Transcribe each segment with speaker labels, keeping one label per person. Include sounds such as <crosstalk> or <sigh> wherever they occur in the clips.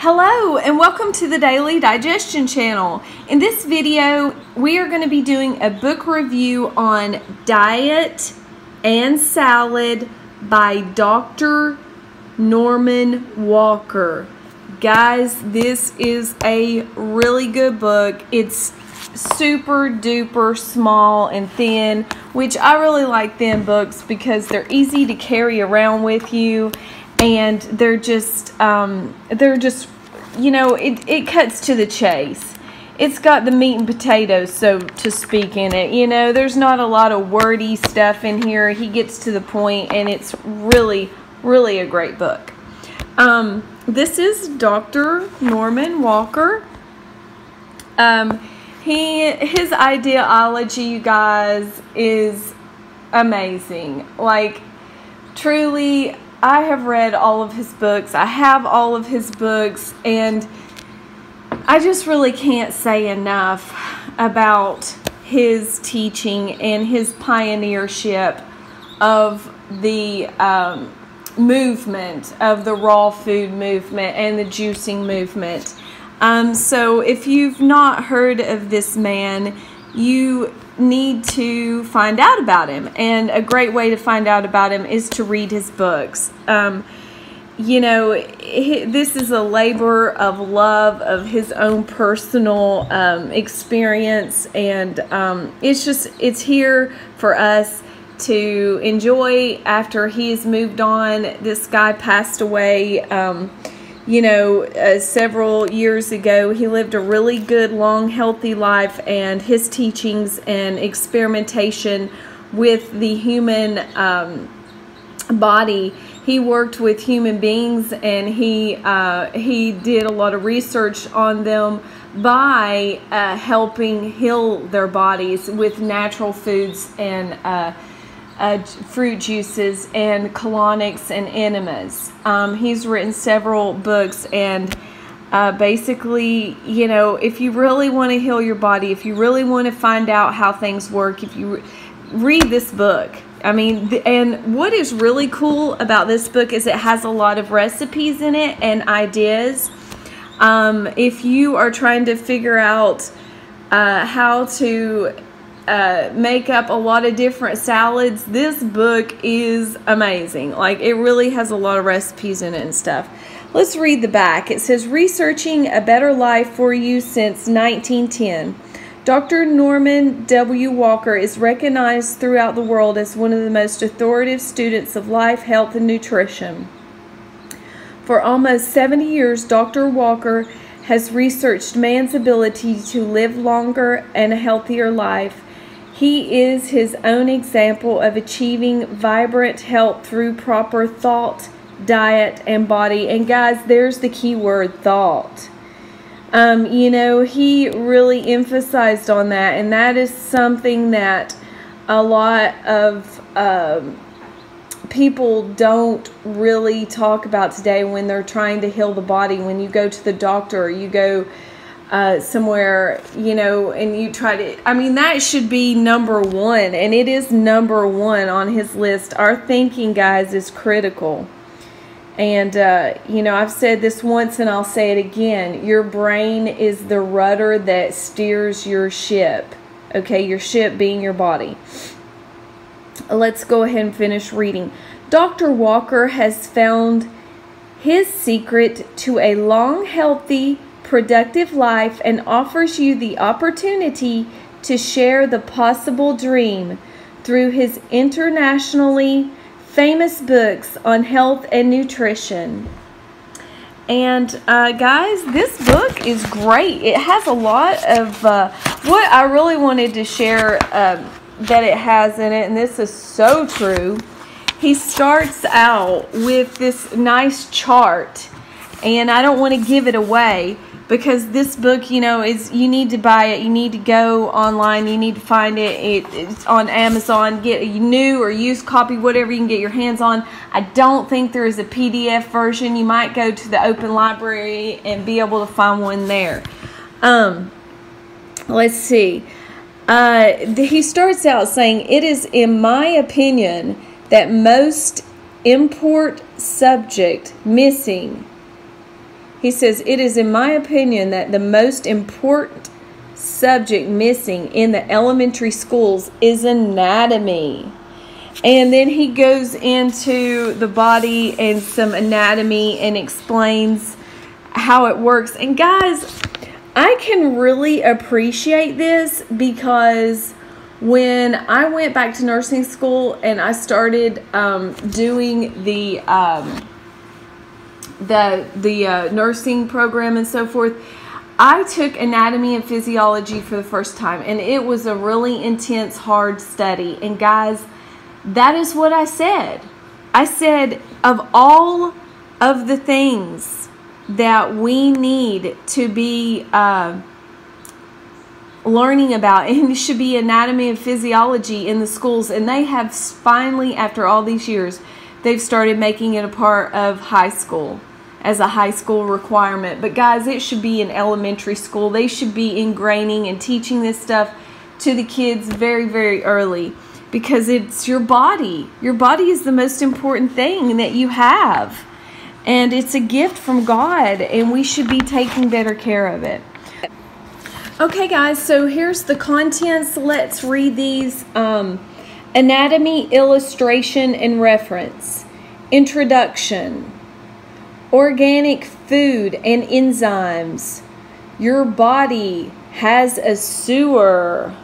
Speaker 1: Hello and welcome to the Daily Digestion channel. In this video, we are going to be doing a book review on Diet and Salad by Dr. Norman Walker. Guys, this is a really good book. It's super duper small and thin, which I really like thin books because they're easy to carry around with you and they're just um, they're just you know it, it cuts to the chase. It's got the meat and potatoes so to speak in it. You know there's not a lot of wordy stuff in here. He gets to the point and it's really really a great book. Um, this is dr norman walker. Um, he his ideology you guys is amazing. Like truly I have read all of his books. I have all of his books, and I just really can't say enough about his teaching and his pioneership of the um, movement, of the raw food movement and the juicing movement. Um, so, if you've not heard of this man, you need to find out about him. And a great way to find out about him is to read his books. Um, you know, this is a labor of love of his own personal um, experience, and um, it's just it's here for us to enjoy after he's moved on. This guy passed away. Um, you know, uh, several years ago. He lived a really good, long, healthy life, and his teachings and experimentation with the human um, body. He worked with human beings, and he uh, he did a lot of research on them by uh, helping heal their bodies with natural foods and uh, fruit juices and colonics and enemas. Um, he's written several books and uh, basically, you know, if you really want to heal your body, if you really want to find out how things work, if you re read this book, I mean, and what is really cool about this book is it has a lot of recipes in it and ideas. Um, if you are trying to figure out uh, how to uh, make up a lot of different salads. This book is amazing. Like, it really has a lot of recipes in it and stuff. Let's read the back. It says, Researching a Better Life for You Since 1910. Dr. Norman W. Walker is recognized throughout the world as one of the most authoritative students of life, health, and nutrition. For almost 70 years, Dr. Walker has researched man's ability to live longer and a healthier life he is his own example of achieving vibrant health through proper thought, diet, and body. And guys, there's the key word thought. Um, you know, he really emphasized on that, and that is something that a lot of um, people don't really talk about today when they're trying to heal the body. When you go to the doctor, you go uh, somewhere, you know, and you try to, I mean, that should be number one, and it is number one on his list. Our thinking, guys, is critical. And, uh, you know, I've said this once and I'll say it again. Your brain is the rudder that steers your ship. Okay, your ship being your body. Let's go ahead and finish reading. Dr. Walker has found his secret to a long, healthy, productive life and offers you the opportunity to share the possible dream through his internationally famous books on health and nutrition. And uh, guys, this book is great. It has a lot of uh, what I really wanted to share uh, that it has in it, and this is so true. He starts out with this nice chart, and I don't want to give it away, because this book, you know, is you need to buy it. You need to go online. You need to find it. it it's on Amazon. Get a new or used copy, whatever you can get your hands on. I don't think there is a PDF version. You might go to the open library and be able to find one there. Um, let's see. Uh, he starts out saying, It is, in my opinion, that most import subject missing He says, It is in my opinion that the most important subject missing in the elementary schools is anatomy. And then he goes into the body and some anatomy and explains how it works. And guys, I can really appreciate this because when I went back to nursing school and I started um, doing the um, the the uh, nursing program and so forth, I took anatomy and physiology for the first time, and it was a really intense, hard study. And guys, that is what I said. I said of all of the things that we need to be. Uh, learning about <laughs> and it should be anatomy and physiology in the schools and they have finally after all these years they've started making it a part of high school as a high school requirement but guys it should be in elementary school they should be ingraining and teaching this stuff to the kids very very early because it's your body your body is the most important thing that you have and it's a gift from God and we should be taking better care of it Okay, guys, so here's the contents. Let's read these. Um, anatomy, illustration, and reference. Introduction. Organic food and enzymes. Your body has a sewer.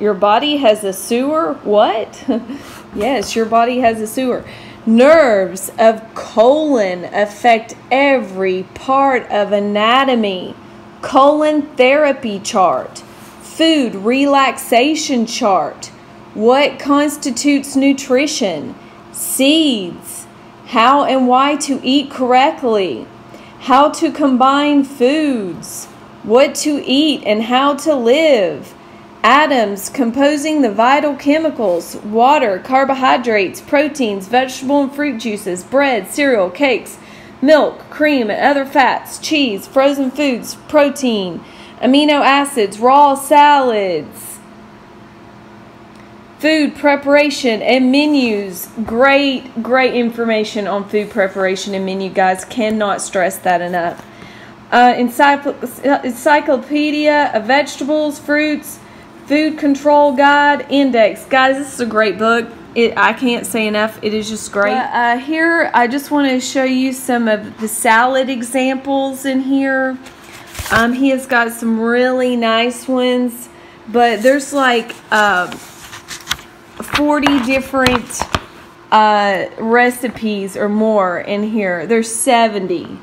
Speaker 1: Your body has a sewer? What? <laughs> yes, your body has a sewer. Nerves of colon affect every part of anatomy colon therapy chart, food relaxation chart, what constitutes nutrition, seeds, how and why to eat correctly, how to combine foods, what to eat and how to live, atoms composing the vital chemicals, water, carbohydrates, proteins, vegetable and fruit juices, bread, cereal, cakes, milk, cream, and other fats, cheese, frozen foods, protein, amino acids, raw salads, food preparation, and menus. Great, great information on food preparation and menu, guys. Cannot stress that enough. Uh, encyclopedia of vegetables, fruits, food control guide, index. Guys, this is a great book it I can't say enough. It is just great. Uh, here, I just want to show you some of the salad examples in here. Um, he has got some really nice ones, but there's like uh, 40 different uh, recipes or more in here. There's 70.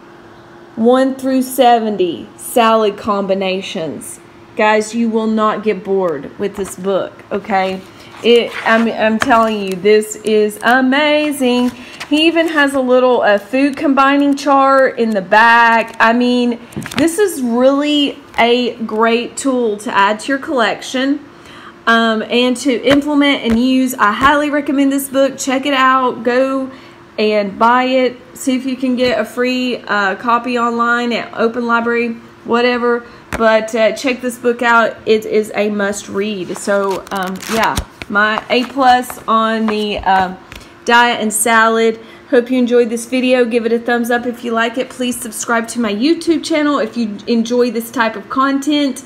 Speaker 1: 1 through 70 salad combinations. Guys, you will not get bored with this book, okay? It, I'm, I'm telling you, this is amazing. He even has a little uh, food combining chart in the back. I mean, this is really a great tool to add to your collection um, and to implement and use. I highly recommend this book. Check it out. Go and buy it. See if you can get a free uh, copy online at Open Library, whatever. But uh, check this book out. It is a must read. So, um, yeah my A plus on the uh, diet and salad. Hope you enjoyed this video. Give it a thumbs up if you like it. Please subscribe to my YouTube channel if you enjoy this type of content.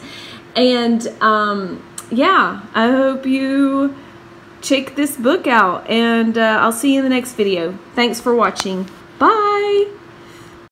Speaker 1: And um, yeah, I hope you check this book out. And uh, I'll see you in the next video. Thanks for watching. Bye.